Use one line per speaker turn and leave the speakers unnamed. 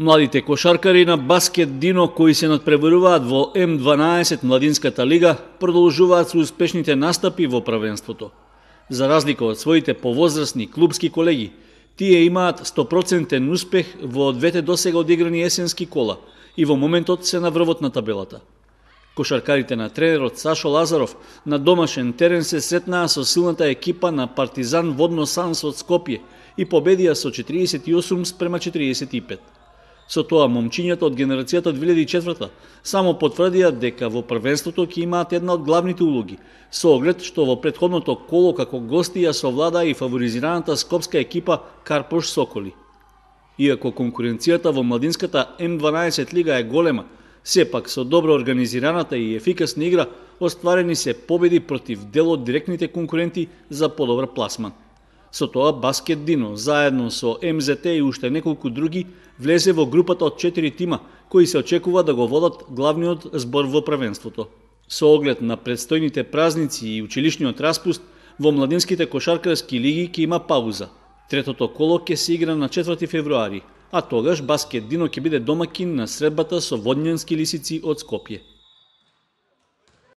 Младите кошаркари на баскет Дино кои се надпреваруваат во М12 Младинската лига продолжуваат со успешните настапи во правенството. За разлика од своите повозрастни клубски колеги, тие имаат 100% успех во двете досега одиграни есенски кола и во моментот се на врвот на табелата. Кошаркарите на тренерот Сашо Лазаров на домашен терен се сретнаа со силната екипа на Партизан Водно Санс од Скопје и победија со 48 спрема 45. Со тоа момчињата од генерацијата 2004 само потврдија дека во првенството ќе имаат една од главните улоги, со оглед што во предходното коло како гости ја совлада и фаворизираната скопска екипа Карпош Соколи. Иако конкуренцијата во младинската М12 лига е голема, сепак со добро организираната и ефикасна игра остварени се победи против дел од директните конкуренти за подобар пласман. Со тоа Баскет Дино, заедно со МЗТ и уште неколку други, влезе во групата од 4 тима, кои се очекува да го водат главниот збор во правенството. Со оглед на предстојните празници и училишниот распуст, во младинските кошаркарски лиги ќе има пауза. Третото коло ќе се игра на 4 февруари, а тогаш Баскет Дино ќе биде домакин на средбата со водњански лисици од Скопје.